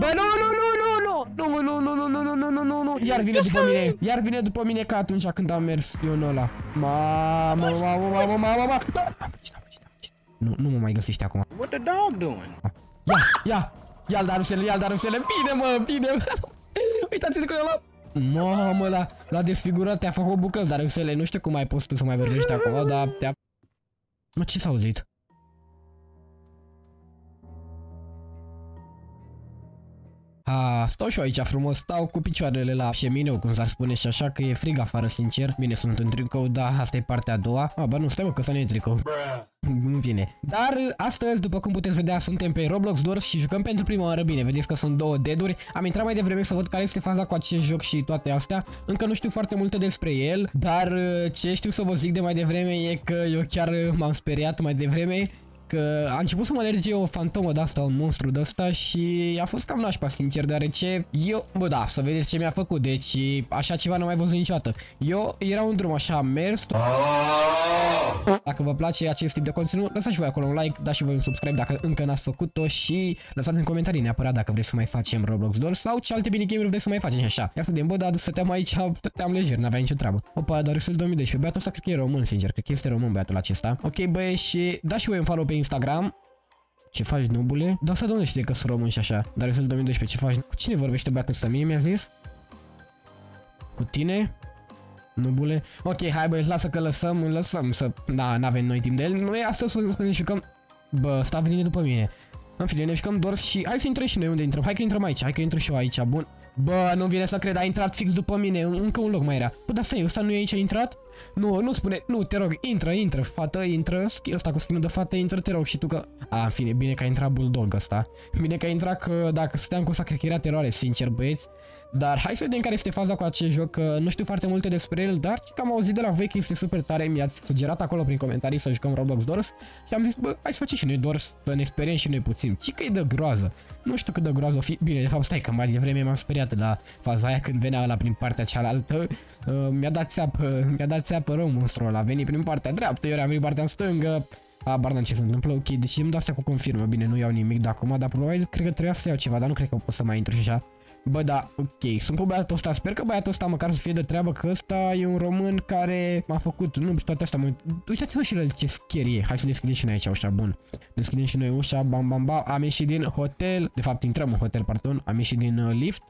Bă, nu, nu, nu, nu, nu, nu, nu, nu, nu, nu, nu, nu, nu, nu, iar vine după mine, iar vine după mine ca atunci când am mers eu în ăla. Mamă, mamă, mamă, mamă, mamă, am fugit, am fugit, am fugit. Nu, nu mă mai găsești acum. What the dog doing? Ia, ia, ia-l darusele, ia-l darusele, bine mă, bine mă. Uitați-te că eu la... Mamă, la, la desfigurat te-a făcut bucăți, darusele, nu știu cum ai poți tu să mai vorbești acum, dar te-a... Mă, ce s-a auzit? A, stau și eu aici frumos, stau cu picioarele la șemineu, cum s-ar spune și așa că e frig afară, sincer. Bine, sunt în tricou, dar asta e partea a doua. A, bă, nu, stai mă, că să nu e tricou. În fine. Dar astăzi, după cum puteți vedea, suntem pe Roblox Doors și jucăm pentru prima oară bine. Vedeți că sunt două deaduri. Am intrat mai devreme să văd care este faza cu acest joc și toate astea. Încă nu știu foarte multe despre el, dar ce știu să vă zic de mai devreme e că eu chiar m-am speriat mai devreme că a început să mă alerge o fantomă de asta, un monstru de asta și a fost cam nașpa, sincer, deoarece eu, bă da, să vedeți ce mi-a făcut, deci așa ceva n-am mai văzut niciodată. Eu era un drum așa, am mers. Dacă vă place acest tip de conținut, lăsați și voi acolo un like, dați și voi un subscribe dacă încă n-ați făcut-o și lăsați în comentarii neapărat dacă vreți să mai facem Roblox Doors sau ce alte minigame vreți să mai facem și așa. Ia să de bă, dar stăteam aici, stăteam lejer, n-avea nicio treabă. Opa, dar să-l 2012, băiatul ăsta cred că e român, sincer, cred că este român băiatul acesta. Ok, băie, și dați și voi un follow pe Instagram. Ce faci, nubule? Da, să domne știe că sunt român și așa. Dar să 2012, ce faci? Cu cine vorbește băiatul ăsta? Mie mi-a zis? Cu tine? Nubule? Ok, hai băieți, lasă că lăsăm, lăsăm să... Da, n-avem noi timp de el. Noi astăzi să ne jucăm... Bă, sta vine după mine. În fine, ne jucăm doar și... Hai să intrăm și noi unde intrăm. Hai că intrăm aici, hai că intru și eu aici, bun. Bă, nu vine să cred, a intrat fix după mine, încă un loc mai era. Bă, dar stai, ăsta nu e aici a intrat? Nu, nu spune, nu, te rog, intră, intră, fată, intră, ăsta cu skinul de fată, intră, te rog și tu că... A, în fine, bine că a intrat bulldog ăsta. Bine că a intrat că dacă stăteam cu ăsta, cred că era teroare, sincer, băieți. Dar hai să vedem care este faza cu acest joc, că nu știu foarte multe despre el, dar că am auzit de la voi că este super tare, mi-ați sugerat acolo prin comentarii să jucăm Roblox Doors și am zis, bă, hai să facem și noi Doors, să ne speriem și noi puțin. Ce că e de groază. Nu știu cât de groază o fi. Bine, de fapt, stai că mai devreme m-am speriat la faza aia când venea la prin partea cealaltă. Uh, mi-a dat țeapă, mi-a dat țeapă rău monstrul ăla. A venit prin partea dreaptă, eu am venit partea în stângă. Abar n ce se întâmplă, ok, deci îmi dau asta cu confirmă, bine, nu iau nimic de acum, dar probabil cred că trebuia să iau ceva, dar nu cred că pot să mai intru și așa. Bă, da, ok, sunt cu băiatul ăsta, sper că băiatul ăsta măcar să fie de treabă, că ăsta e un român care m-a făcut, nu știu toate astea, mă... uitați-vă și la ce scary e, hai să deschidem și noi aici ușa, bun. Deschidem și noi ușa, bam, bam, bam, am ieșit din hotel, de fapt intrăm în hotel, pardon, am ieșit din uh, lift.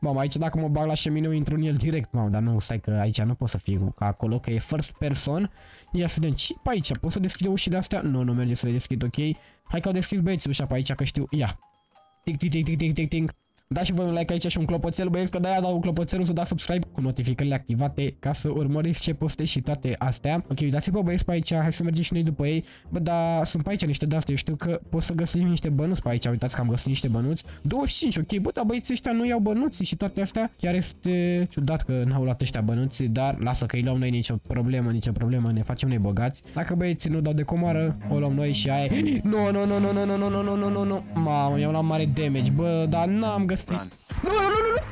Mamă, aici dacă mă bag la șemineu, intru în el direct, mamă, dar nu, stai că aici nu pot să fiu ca acolo, că e first person. Ia să vedem, ce pe aici, pot să deschid ușile astea? Nu, nu merge să le deschid, ok. Hai că au deschis băieți ușa pe aici, că știu, ia. Tic, tic, tic, tic, tic, tic, tic. Dați și voi un like aici și un clopoțel, băieți, că de-aia dau clopoțelul să dați subscribe cu notificările activate ca să urmăriți ce postez și toate astea. Ok, uitați-vă băieți pe aici, hai să mergem și noi după ei. Bă, dar sunt pe aici niște de-astea, eu știu că pot să găsim niște bănuți pe aici, uitați că am găsit niște bănuți. 25, ok, bă, dar băieții ăștia nu iau bănuți și toate astea. Chiar este ciudat că n-au luat ăștia bănuți, dar lasă că îi luăm noi nicio problemă, nicio problemă, ne facem noi bogați. Dacă băieții nu dau de comară, o luăm noi și aia. Nu, nu, nu, nu, nu, nu, nu, nu, nu, nu, nu, nu. Mamă, i-am luat mare damage, bă, dar n-am găsit. Nu, nu, nu, nu!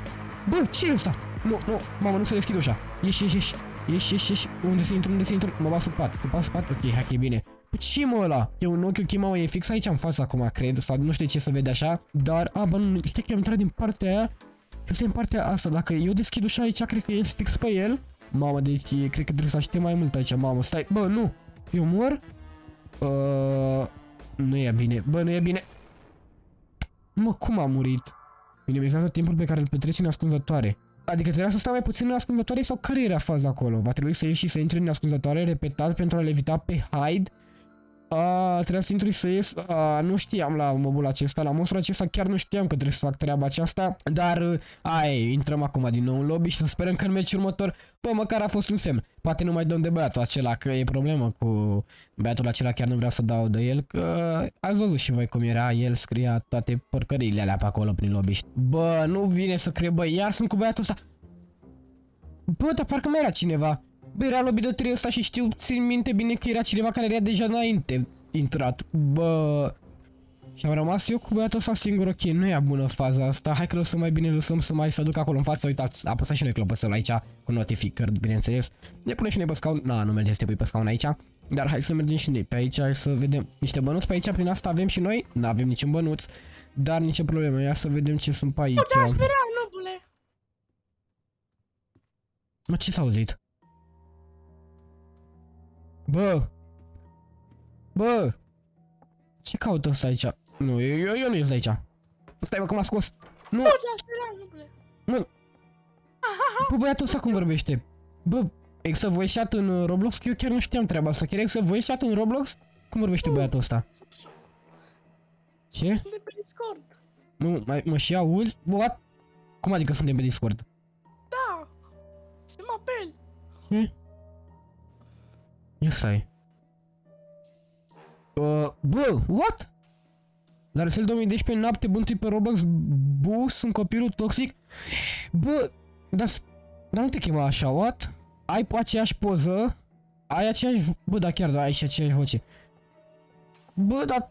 Bă, ce e ăsta? Nu, nu, mamă, nu se deschide ușa. Ieși, ieși, ieși. Ieși, ieși, ieși. Unde se intru, unde se intru? Mă bas sub pat. Cu pas sub pat? Ok, hai că e bine. Păi ce mă ăla? E un ochi, ok, mamă, e fix aici în față acum, cred. Sau nu știu ce să vede așa. Dar, a, bă, nu, știi că am intrat din partea aia. Este în partea asta. Dacă eu deschid ușa aici, cred că e fix pe el. Mamă, deci cred că trebuie să aștept mai mult aici, mamă. Stai, bă, nu. Eu mor? Uh, nu e bine. Bă, nu e bine. Mă, cum am murit? Minimizează timpul pe care îl petreci în ascunzătoare. Adică trebuia să stau mai puțin în ascunzătoare sau care era faza acolo? Va trebui să ieși și să intri în ascunzătoare repetat pentru a le evita pe hide? A, trebuia să intri să ies, a, nu știam la mobul acesta, la monstru acesta chiar nu știam că trebuie să fac treaba aceasta, dar ai, intrăm acum din nou în lobby și să sperăm că în meciul următor, bă, măcar a fost un semn. Poate nu mai dăm de băiatul acela, că e problemă cu băiatul acela, chiar nu vreau să dau de el, că ați văzut și voi cum era, el scria toate porcăriile alea pe acolo prin lobby. Bă, nu vine să cred, bă, iar sunt cu băiatul ăsta. Bă, dar parcă mai era cineva. Bă, era lobby de 3 ăsta și știu, țin minte bine că era cineva care era deja înainte intrat. Bă... Și am rămas eu cu băiatul ăsta singur, ok, nu e bună faza asta, hai că lăsăm mai bine, lăsăm să mai să duc acolo în față, uitați, apăsat și noi clopoțelul aici, cu notificări, bineînțeles. Ne punem și noi pe scaun, na, nu merge să te pui pe scaun aici, dar hai să mergem și noi pe aici, hai să vedem niște bănuți pe aici, prin asta avem și noi, nu avem niciun bănuț, Dar nicio problemă, ia să vedem ce sunt pe aici. Da, speria, nobule. Mă, ce s-a auzit? Bă! Bă! Ce caută ăsta aici? Nu, eu, eu, eu nu ies de aici. Stai, bă, cum l-a scos. Nu, Da, speria, nobule. nu. Bă, băiatul ăsta cum vorbește? Bă, există voice chat în uh, Roblox? Că eu chiar nu știam treaba asta. Chiar există voice chat în Roblox? Cum vorbește băiatul ăsta? Ce? Sunt de pe Discord. Nu, mai, mă și auzi? What? Cum adică suntem pe Discord? Da. Se mă apel. Ce? Ia stai. Uh, bă, what? Dar cel 2012 noapte bântui pe Roblox Bu, sunt copilul toxic Bă, dar, s- dar nu te chema așa, what? Ai pe aceeași poză Ai aceeași, bă, da chiar, da, ai și aceeași voce Bă, dar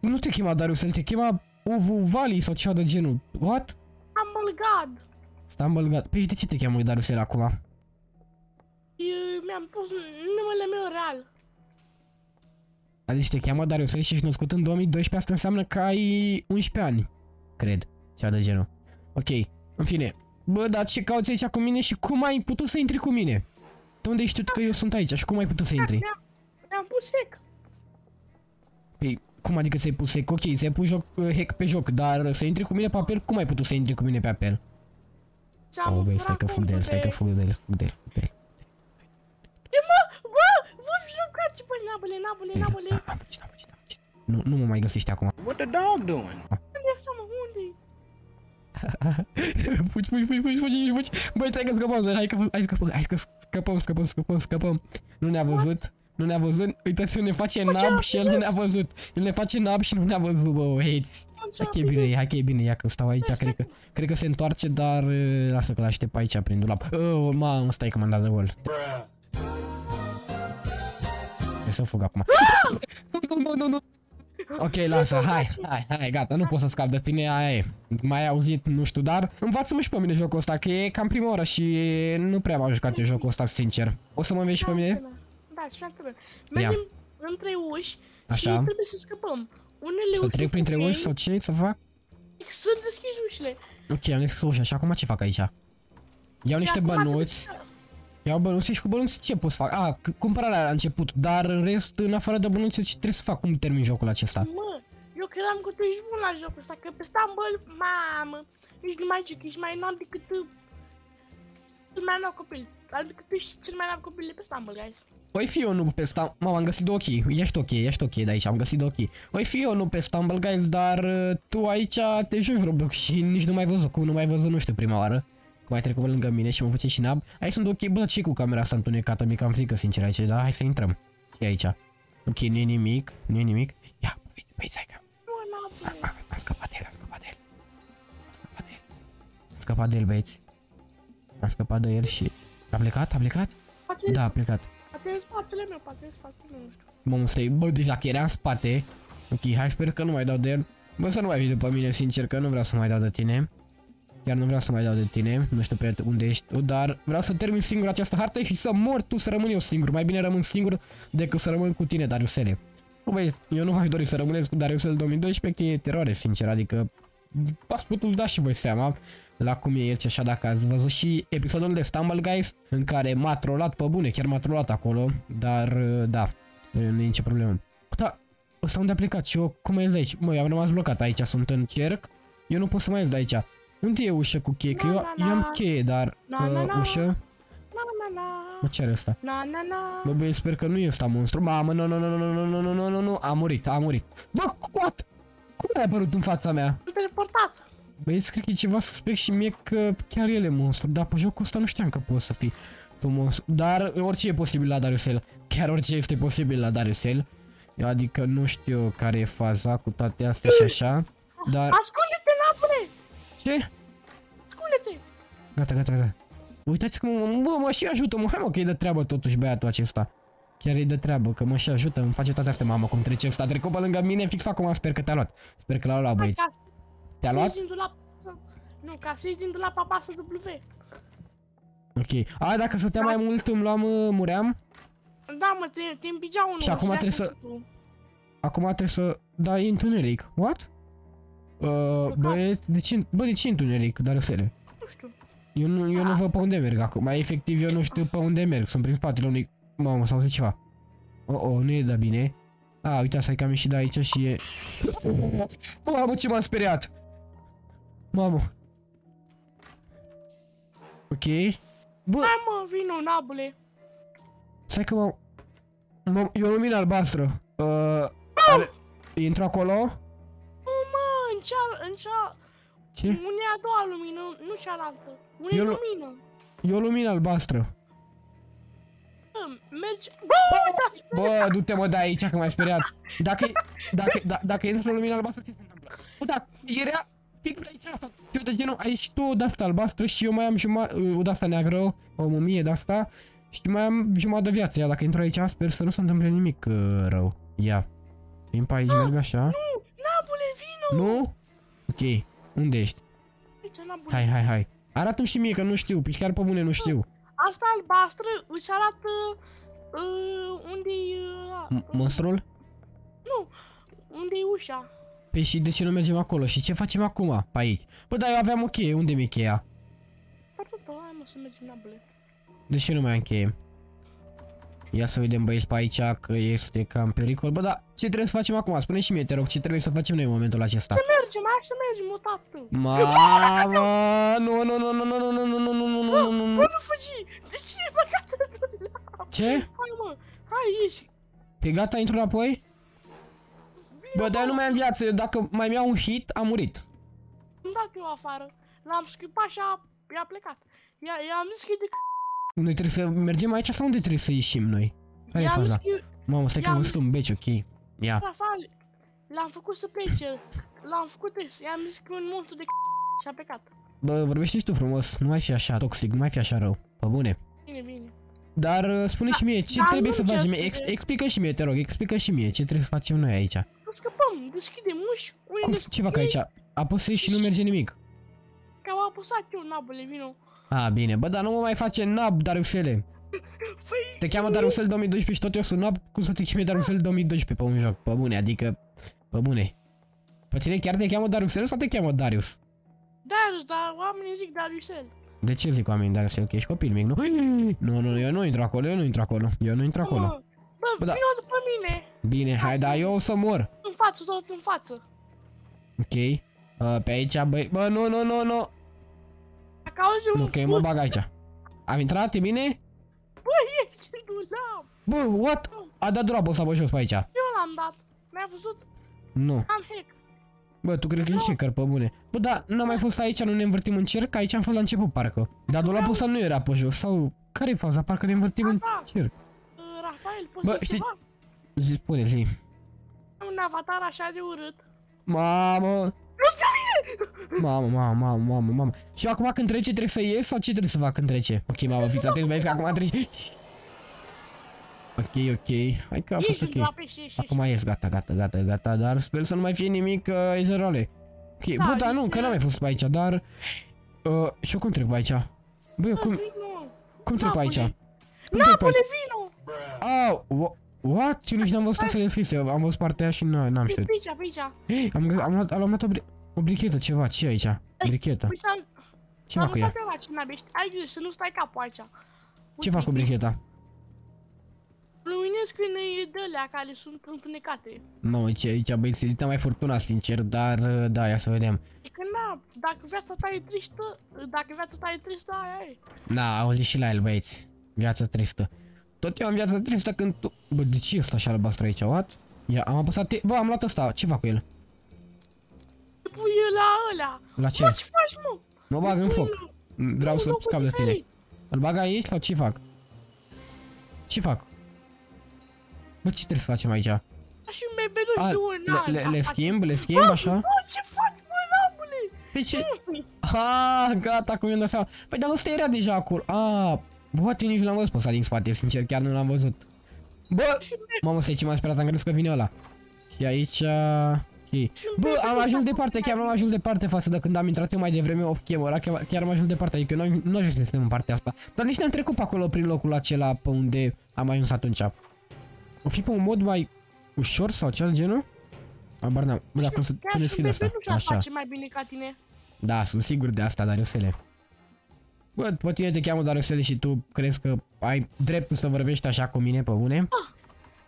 Nu te chema Darius, el te chema Uvu Valley sau ceva de genul What? Am bălgat. Stumble God Păi și de ce te cheamă Darius acum? Eu Mi-am pus numele meu real. Adică te cheamă Darius și ești născut în 2012, asta înseamnă că ai 11 ani. Cred. Cea de genul. Ok. În fine. Bă, dar ce cauți aici cu mine și cum ai putut să intri cu mine? De unde știi tu că eu sunt aici și cum ai putut să intri? Mi-am, mi-am pus hack. Păi, cum adică ți-ai pus hack? Ok, ți-ai pus joc, uh, hack pe joc, dar să intri cu mine pe apel, cum ai putut să intri cu mine pe apel? Și am Oh, băi, furat stai că fug de el, stai că contul fug de el, fug de el, fug de el. Ce mă? Bă, vă jucați, bă, nabule, nabule, nabule. Am fugit, am fugit, am fugit. Nu, nu mă mai găsești acum. What the dog doing? Unde e asta, mă, unde fugi, fugi, fugi, fugi, fugi, fugi. Băi, stai că scăpăm, hai că hai scăpăm, hai că scăpăm, scăpăm, scăpăm, scăpăm. Nu ne-a văzut, nu ne-a văzut. Uitați, ne face nab și el nu ne-a văzut. El ne face nab și nu ne-a văzut, bă, băieți. Hai că e bine, hai că e bine, ia că stau aici, cred că, cred că se întoarce, dar uh, lasă că l-aștept aici prin dulap. Oh, mă, stai că m-am dat de gol. Trebuie să fug acum. Nu, nu, nu, nu. Ok, lasă, hai, hai, hai, gata, nu pot să scap de tine, aia e. M-ai auzit, nu știu, dar învață-mă și pe mine jocul ăsta, că e cam prima oră și nu prea m-am jucat eu jocul ăsta, sincer. O să mă înveți și pe mine? Da, și mi-am trebuie. Mergem între uși Așa. și trebuie să scăpăm. Unele Să uși trec printre ok, uși sau ce să fac? Să deschizi ușile. Ok, am deschis ușa și acum ce fac aici? Iau niște Și acum bănuți, trebuie iau bănuți și cu bănuți ce pot să fac? A, c- cumpărarea la început, dar în rest, în afară de bănuți, ce trebuie să fac? Cum termin jocul acesta? să- Mă, eu credeam că tu ești bun la jocul ăsta, că pe Stumble, mamă, ești numai joc, ești mai înalt decât uh, cel mai înalt copil. Adică tu ești cel mai înalt copil de pe Stumble, guys. Oi fi eu nu pe Stumble... Mă, am găsit ok. Ești ok, ești ok de aici, am găsit ok. Oi fi eu nu pe Stumble, guys, dar uh, tu aici te joci Roblox și nici nu mai ai văzut. Cum nu mai ai văzut, nu știu, prima oară. Cum ai trecut pe lângă mine și mă face și nab. Aici sunt ok, bă, ce cu camera asta întunecată, mi cam frică, sincer, aici, da? Hai să intrăm. ce aici? Ok, nu e nimic, nu e nimic. Ia, băi, băi, stai că... Nu, n-am A, a scăpat de el, a scăpat de el. A scăpat de el. A scăpat de el, băieți. A scăpat de el și... A plecat? A plecat? Poate, Da, a plecat. poate în spatele meu, poate în spatele meu, nu știu. Bă, stai, bă, deci dacă era în spate Ok, hai, sper că nu mai dau de el Bă, să nu mai vii după mine, sincer, că nu vreau să mai dau de tine Chiar nu vreau să mai dau de tine Nu știu pe unde ești tu, dar vreau să termin singur această hartă și să mor tu să rămân eu singur Mai bine rămân singur decât să rămân cu tine, Dariusele Bă, băi, eu nu v-aș dori să rămâneți cu Dariusel 2012, că e teroare, sincer, adică ați putut da și voi seama la cum e el și așa dacă ați văzut și episodul de Stumble Guys în care m-a trollat pe bune, chiar m-a trollat acolo, dar da, nu e nicio problemă. Da, ăsta unde a plecat și eu cum ies de aici? Mă, eu am rămas blocat aici, sunt în cerc, eu nu pot să mai ies de aici. Unde e ușa cu cheie? Că eu, Na, na, eu am na. cheie, dar Na, na, uh, na. ușă... Na, na, na, Mă, ce are ăsta? na, na, na. Bă, băi, sper că nu e ăsta monstru. Mamă, nu, nu, nu, nu, nu, nu, nu, nu, nu, nu, a murit, a murit. Bă, what? Cum ai apărut în fața mea? Am teleportat. Băieți, cred că e ceva suspect și mie că chiar el e monstru, dar pe jocul ăsta nu știam că poți să fii tu monstru. Dar orice e posibil la Dariusel. Chiar orice este posibil la Dariusel. Adică nu știu care e faza cu toate astea și așa. Dar... Ascunde-te, napule! Ce? Ascunde-te! Gata, gata, gata. Uitați cum, bă, mă și ajută, mă, hai mă, că e de treabă totuși băiatul acesta. Chiar e de treabă, că mă și ajută, îmi face toate astea, mamă, cum trece ăsta. A trecut pe lângă mine, fix acum, sper că te-a luat. Sper că l-a luat, Hai, băieți. ca Te-a să luat? ieși din dulap, să... Nu, ca să ieși din dulap apasă W. Ok. A, dacă stăteam mai mult, îmi luam, uh, muream. Da, mă, te, te împingea unul. Și acum de-aia trebuie să- făcut tu. Acum trebuie să dai întuneric. What? Uh, băieți, de ce, bă, de ce e întuneric, dar răsele? Nu știu. Eu nu, eu nu văd pe unde merg acum. Mai efectiv, eu nu știu pe unde merg. Sunt prin spatele unui... Mamă, sau ceva. Oh, oh, nu e da bine. A, uite, să cam ieșit de aici și e... Mamă, ce m-am speriat! Mamă. Ok. Bă, Hai mă, vino, nabule. stai că mă... mă e o lumină albastră. Uh, are... Intru acolo? Nu mă, în cea, în cea, Ce? unde e a doua lumină, nu cealaltă. Unde e Eu lu- lumină? E o lumină albastră. Bă, merge... Bă, uitați! Bă, du-te mă de aici că m-ai speriat. Dacă, dacă, da, dacă intră o lumină albastră, ce se întâmplă? Bă, da, era fix de aici asta. Eu de genul, ai și tu o de-asta albastră și eu mai am jumătate, o de-asta neagră, o mumie de-asta. Și mai am jumătate de viață, ia, dacă intru aici, sper să nu se întâmple nimic uh, rău. Ia. Vin pe aici, merg așa. Nu, nabule, vino! Nu? Ok, unde ești? Aici, nabule. Hai, hai, hai. Arată-mi și mie că nu știu, pe chiar pe bune nu știu. Asta albastră își arată uh, unde-i... Uh, M- Monstrul? nu, unde-i ușa. Păi și de ce nu mergem acolo? Și ce facem acum pe aici? Bă, dar eu aveam o cheie, unde mi-e cheia? Foarte hai mă să mergem nabule. De ce nu mai am cheie? Ia să vedem băieți pe aici că este cam pericol. Bă, dar ce trebuie să facem acum? Spune și mie, te rog, ce trebuie să facem noi în momentul acesta? Să mergem, hai să mergem, o tată. Mamă! Nu, nu, nu, nu, nu, nu, nu, nu, nu, nu, nu, nu, nu. Bă, nu fugi! De ce e băgată de la... Ce? Hai mă, hai ieși. Pe gata, intru înapoi? Bă, dar eu nu mai am viață, eu dacă mai iau un hit, am murit. Îmi dat eu afară. L-am schipat și a, i-a plecat. I-a- I-am zis că e de c***. Noi trebuie să mergem aici sau unde trebuie să ieșim noi? Care e I-am zis faza? că Mamă, stai că am i-am- văzut un beci, ok. Ia. Rafael, l-am făcut să plece. L-am făcut test. I-am zis că e un monstru de c***. Și a plecat. Bă, vorbește și tu frumos, nu mai fi așa toxic, nu mai fi așa rău. Pe bune. Bine, bine. Dar uh, spune și mie, ce dar trebuie nu să chiar facem? spune. Ex explică și mie, te rog, explică și mie ce trebuie să facem noi aici. Să scăpăm, deschidem uși. Unde Cum, ce fac aici? Apăsă și nu merge nimic. Că am apăsat eu nabule, vino. A, bine, bă, dar nu mă mai face nab, Darusele. Păi, Te cheamă Darusel 2012 și tot eu sunt nab, cum să te chemi Darusel 2012 pe un joc? Pe bune, adică, pe bune. Pe tine chiar te cheamă Darusel sau te cheamă Darius? Darius, dar oamenii zic Dariusel. De ce zic oamenii Darusel? Că ești copil mic, nu? Nu, nu, eu nu intru acolo, eu nu intru acolo, eu nu intru acolo. Bă, bă, Bă, da. vino după mine. Bine, hai, dar eu o să mor. În față, tot în față. Ok. Uh, pe aici, băi, bă, nu, nu, nu, nu. Dacă auzi un Nu, că eu mă bag aici. Am intrat, e bine? Bă, ești în dulap. Bă, what? A dat drop să mă jos pe aici. Eu l-am dat. Mi-a văzut? Nu. Am hack. Bă, tu crezi că ești hacker pe bune. Bă, da, n-am mai fost aici, nu ne învârtim în cerc, aici am fost la început, parcă. Dar dulapul ăsta nu era pe jos, sau... Care e faza? Parcă ne învârtim în Da. cerc. Uh, Rafael, poți Bă, să știi- ceva? Zi, spune, zi. Am un avatar așa de urât. Mamă! Nu pe mine! Mamă, mamă, mamă, mamă, mamă. Și acum când trece trebuie să ies sau ce trebuie să fac când trece? Ok, mamă, fiți atenți, vezi că acum trece. Ok, ok. Hai că a fost Ești în ok. dulap, ești, ești, ești. Acum ies, gata, gata, gata, gata, dar sper să nu mai fie nimic uh, ezerole. Ok, Da, bă, dar nu, este- că n-am mai fost pe aici, dar... Uh, și eu cum trec pe aici? Bă, eu cum, Vino. cum trec pe aici? Napoli. Cum trec pe Napole, aici? vino! Au, wha- what? Eu nici n-am văzut asta deschis, eu am văzut partea aia și n- n-am Pe știut. aici, pe aici. Hei, am, gă- am, luat, am luat o, bri o brichetă, ceva, ce e aici? Brichetă. Păi s-a Ce s-a fac cu ea? lăsat ceva ce n-avești. Ai grijă să nu stai capul aici. Ce fac cu bricheta? Luminezi câinei de alea care sunt întunecate. Nu, ce aici, băi, se zice mai furtuna, sincer, dar uh, da, ia să vedem. E că na, dacă viața ta e tristă, dacă viața ta e tristă, aia e. Da, auzi și la el, băieți. Viața tristă. Tot eu am viața tristă când tu... Bă, de ce e ăsta așa albastru aici, what? Ia, am apăsat... Te... Bă, am luat ăsta, ce fac cu el? Te pui la ăla. La ce? Bă, ce faci, mă? Mă bag în Pui foc. în- Vreau în să locul scap de tine. diferit. Îl bag aici sau ce fac? Ce fac? Bă, ce trebuie să facem aici? A, Și un bebeluș de un le, an. le, le Faci- schimb, le schimb așa? Bă, ce faci, bă, labule? Pe ce? Ha, gata, cum mi-am dat seama. Păi, dar ăsta era deja acolo. A, bă, eu nici nu l-am văzut pe ăsta din spate, sincer, chiar nu l-am văzut. Bă, Și un mamă, stai ce m-am sperat, am crezut că vine ăla. Și aici... ok. Bă, am ajuns departe, chiar am ajuns departe față de când am intrat eu mai devreme off camera, chiar, chiar am ajuns departe, adică noi nu ajunsesem în partea asta. Dar nici ne-am trecut pe acolo prin locul acela pe unde am ajuns atunci. O fi pe un mod mai ușor sau cel genul? Abar n-am. Bă, dar cum să Chiar cum și deschid un asta? bebe nu și-ar Așa. face mai bine ca tine. Da, sunt sigur de asta, Dariusele. Bă, pe tine te cheamă Dariusele și tu crezi că ai dreptul să vorbești așa cu mine pe bune? A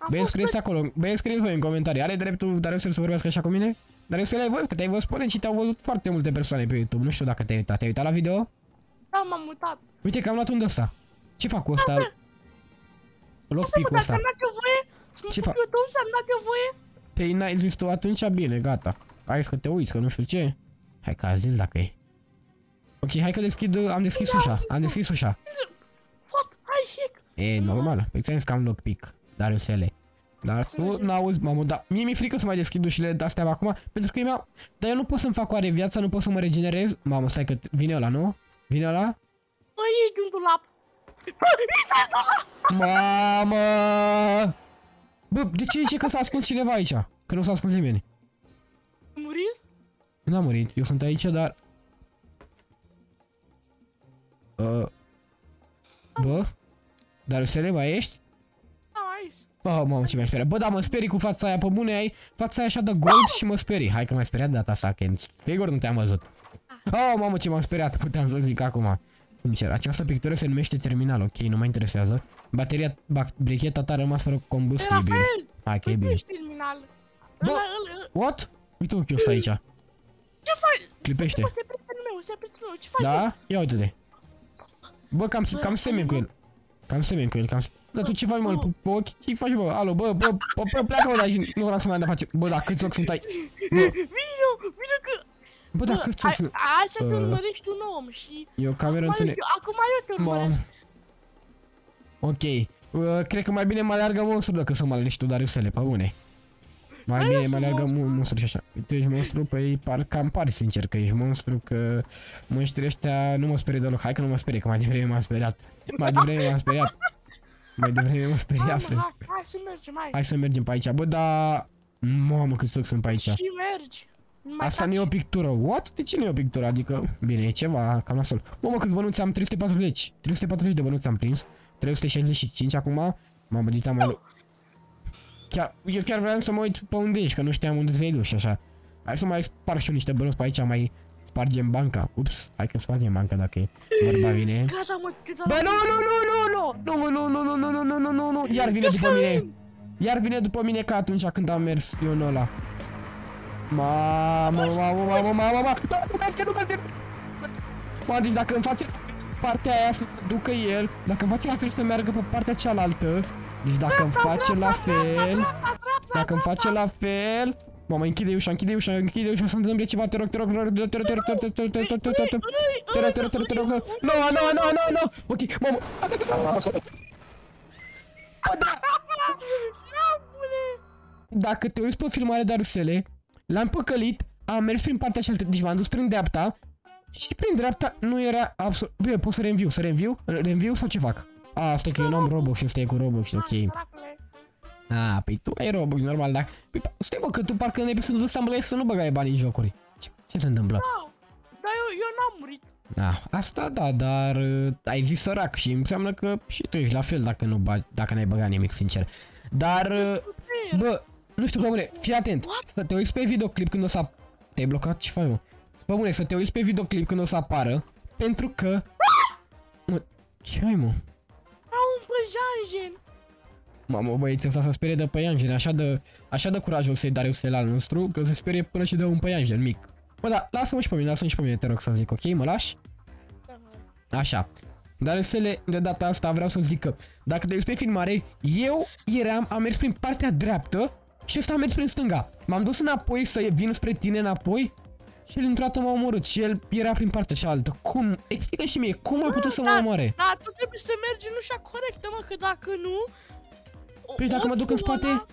Băi, fost scrieți acolo, băi, scrieți voi în comentarii. Are dreptul Dariusele să vorbească așa cu mine? Dariusele, ai văzut că te-ai văzut spune și te-au văzut foarte multe persoane pe YouTube. Nu știu dacă te-ai uitat. Te-ai uitat la video? Da, m-am mutat. Uite că am luat un de ăsta. Ce fac cu ăsta? Asta. Loc Asta, mă, picul dacă ăsta. am dat eu voie, Ce să fac? mă YouTube, să-mi dat eu voie. Păi n-ai zis tu atunci, bine, gata. Hai să te uiți, că nu știu ce. Hai că a zis dacă e. Ok, hai că deschid, am deschis ușa, am deschis ușa. What? Hai, hack. E normal, pe ți că am lockpick, Dariusele. Dar tu n-auzi, mamă, dar mie mi-e frică să mai deschid ușile de astea acum, pentru că eu mi-au... Dar eu nu pot să-mi fac oare viața, nu pot să mă regenerez. Mamă, stai că vine ăla, nu? Vine ăla? Mă, ești un dulap. Mamă! Bă, de ce zice că s-a ascuns cineva aici? Că nu s-a ascuns nimeni. Murit? Nu am murit, eu sunt aici, dar... Uh... Bă? Dariusele, mai ești? Da, aici. Oh, mamă, ce mi-aș speriat. Bă, da, mă sperii cu fața aia pe bune, ai fața aia așa de gold și mă sperii. Hai că m-ai speriat de data asta, Ken. Sigur nu te-am văzut. Oh, mamă, ce m-am speriat, puteam să zic acum. Sincer, această pictură se numește terminal, ok, nu mă interesează. Bateria, bac, bricheta ta a rămas fără E combustibil. Rafael. Hai că e Păi tu bine. ești terminal. Bă. Ăla, ăla, What? Uite ochiul ăsta aici. ce faci? Clipește. Bă, se prietenul meu, se prietenul meu, ce faci? Da? Ia uite-te. Bă, cam, cam semen cu el. Cam semen cu el, cam... Dar tu ce faci, mă, îl pup pe ochi? Ce faci, bă? Alo, bă, bă, bă, bă pleacă, mă, de aici. Nu vreau să mai am de face. Bă, da, câți ochi sunt ai? Bă, Vino, vino că... bă, da, Bă, câți ochi ai- sunt? Așa te Uh. urmărești un om și... E o cameră Acum eu, întunec. acum eu te urmăresc. Mamă. Ok. Uh, cred că mai bine mă aleargă monstru decât să mă alergi tu, Dariusele, pe bune. Mai Băi, bine eu mă sunt aleargă monstru. mon- monstru și așa. Tu ești monstru, păi par, cam pare sincer că ești monstru, că monștrii ăștia nu mă sperie deloc. Hai că nu mă sperie, că mai devreme m-am speriat. Mai devreme m-am speriat. Mai devreme m-am speriat Mamă, să... hai, hai să mergem, hai. Hai să mergem pe aici. Bă, dar... Mamă, câți ochi sunt pe aici. Și mergi. Nu mai Asta taci. nu e o pictură. What? De ce nu e o pictură? Adică, bine, e ceva cam nasol. Bă, mă, câți bănuți am? 340. 340 de bănuți am prins. 365 acum. Mamă, dita mai... Chiar, eu chiar vreau să mă uit pe unde ești, că nu știam unde te-ai dus și așa. Hai să mai sparg și eu niște bănuți pe aici, mai spargem banca. Ups, hai că spargem banca dacă e vorba vine. Gata, mă, gata. Bă, nu, nu, nu, nu, nu, nu, nu, nu, nu, nu, nu, nu, nu, nu, iar vine după mine. Iar vine după mine ca atunci când am mers eu în ăla. Mamă, mamă, mamă, mamă, mamă, nu merge, nu merge. Mă, deci dacă îmi face partea aia să ducă el, dacă îmi face la fel să meargă pe partea cealaltă, deci dacă îmi face la fel, dacă îmi face la fel, Mamă, închide ușa, închide ușa, închide ușa, să întâmple ceva, te rog, te rog, te rog, te rog, te rog, te rog, te rog, te rog, te rog, te rog, te rog, te rog, te rog, te rog, te rog, te rog, te rog, Nu, nu, nu, nu, nu, ok, mamă, Neamule! dacă te uiți pe filmare de Arusele, l-am păcălit, am mers prin partea cealaltă, deci m-am dus prin dreapta și prin dreapta nu era absolut... Bine, pot să reînviu, să reînviu? Reînviu sau ce fac? A, stai că eu n-am Robux și ăsta e cu Robux, ok. Săracule. A, păi tu ai Robux, normal, dar... Păi, stai mă, că tu parcă în episodul ăsta îmi să nu băgai bani în jocuri. Ce, ce se întâmplă? Da, dar eu, eu n-am murit. Da, asta da, dar uh, ai zis sărac și înseamnă că și tu ești la fel dacă nu bagi, dacă n-ai băgat nimic, sincer. Dar, uh, bă, nu știu, bă, fii atent, What? să te uiți pe videoclip când o să... ap- Te-ai blocat? Ce faci, mă? Bă, bune, să te uiți pe videoclip când o să apară, pentru că... Mă, ce ai, mă? Au un păjanjen. Mamă, băieți, ăsta se sperie de păianjen, așa de, așa de curajos să-i dare usel al nostru, că se sperie până și de un păianjen mic. Bă, da, lasă-mă și pe mine, lasă-mă și pe mine, te rog să zic, ok? Mă lași? Da, mă. Așa. Dar Usele, de data asta vreau să zic că dacă te uiți pe filmare, eu eram, am mers prin partea dreaptă și ăsta a mers prin stânga. M-am dus înapoi să vin spre tine înapoi și el într-o dată m-a omorât și el era prin partea cealaltă. Cum? Explică și mie, cum a putut să mă da, omoare? Da, tu trebuie să mergi în ușa corectă, mă, că dacă nu... o- Păi dacă mă duc în ochiul spate? ăla,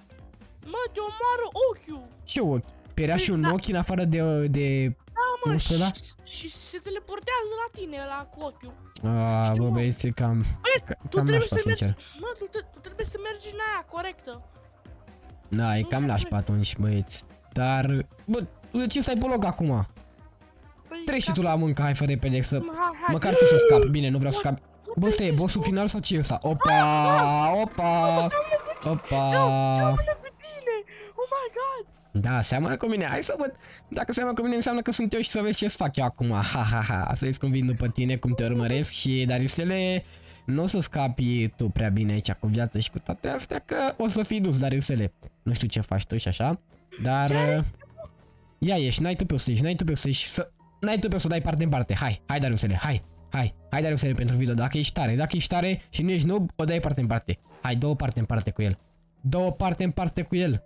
Mă, te omoară ochiul. Ce ochi? Perea și un Da. ochi în afară de... de... Da, mă, Monstru ăla? și, și se teleportează la tine ăla cu ochiul. A, Știu, bă, mă. băieți, e cam... Băi, ca- tu Cam trebuie nașpa, să mergi, sincer. mă, tu, te, tu trebuie să mergi în aia corectă. Da, e Nu cam se nașpa atunci, băieți. Dar... Bă, de ce stai pe loc acum? Păi, Treci și da, tu la muncă, hai fă repede să... mă, hai, hai. Măcar tu să scapi, bine, nu vreau să scapi. Tu Bă, ăsta e treci, bossul tu- final sau ce e ăsta? Opa, opa, Ce opa. seamănă cu tine? Oh my god! Da, seamănă cu mine. Hai să văd. Dacă seamănă cu mine înseamnă că sunt eu și să vezi ce-ți fac eu acum. Ha, ha, ha. Să vezi cum vin după tine, cum te urmăresc și Dariusele... Nu o să scapi tu prea bine aici cu viața și cu toate astea, că o să fii dus, Dariusele. Nu știu ce faci tu și așa, dar... uh, Ia ieși, n-ai tu pe o să ieși, n-ai tu pe o să ieși, să... N-ai tu pe o să dai parte în parte. Hai, hai Dariusele, hai, hai. Hai Dariusele pentru video, dacă ești tare, dacă ești tare și nu ești noob, o dai parte în parte. Hai, două parte în parte cu el. Două parte în parte cu el.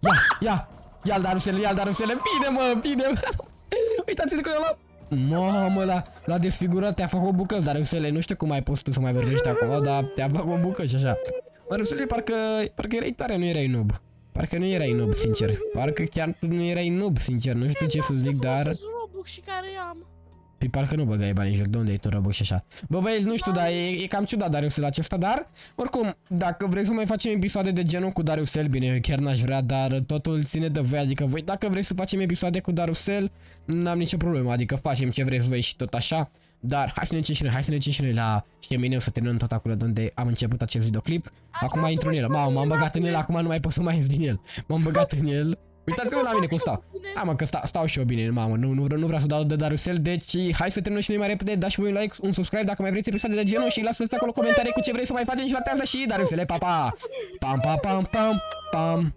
Ia, ia, ia-l Darusele, ia-l Darusele, bine mă, bine Uitați-te cu el la... Mamă, la, la desfigurat te-a făcut bucăți, Darusele, nu știu cum ai pus tu să mai vorbești acolo, dar te-a făcut bucăți așa. Darusele, parcă, parcă erai tare, nu erai noob. Parcă nu erai noob, sincer. Parcă chiar tu nu erai noob, sincer, nu știu ce să zic, dar... Sunt Robux și care am. Păi parcă nu băgai bani în joc, de unde ai tu Robux și așa? Bă băieți, nu știu, dar e, e cam ciudat Dariusel acesta, dar oricum, dacă vreți să mai facem episoade de genul cu Dariusel, bine, eu chiar n-aș vrea, dar totul ține de voi, adică voi dacă vreți să facem episoade cu Dariusel, n-am nicio problemă, adică facem ce vreți voi și tot așa, dar hai să ne ducem și noi, hai să ne ducem și noi la știmineu să terminăm tot acolo de unde am început acest videoclip. Acum vreau intru să în el, mă mamă, m-am spun băgat în el, la acum nu mai pot să mai ies din el. M-am băgat în el. Uitați-vă la mine cum stau. bine. Hai mă, că sta, stau și eu bine, mamă, nu, nu, nu vreau să dau de Darusel, deci hai să terminăm și noi mai repede, dați și voi un like, un subscribe dacă mai vreți episoade de genul și lăsați acolo comentarii cu ce vreți să mai facem și la și Darusele, pa, pa! Pam, pam, pam, pam, pam!